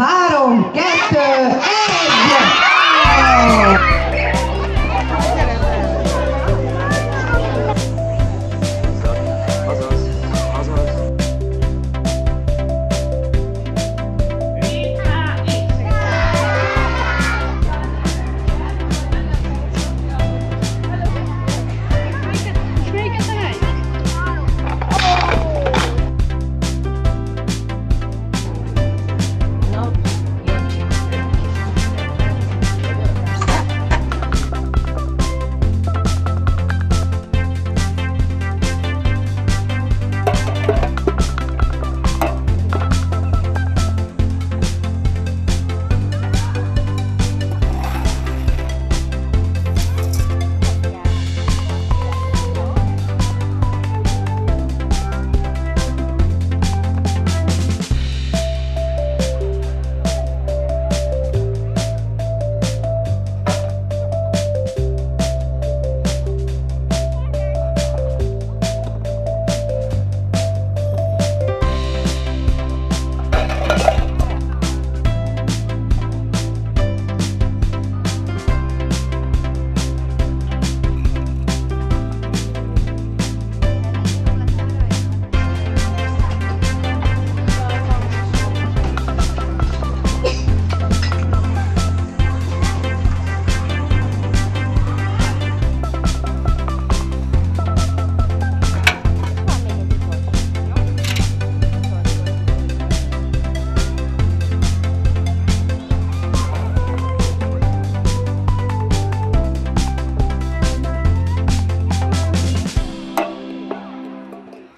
három, kettő, egy!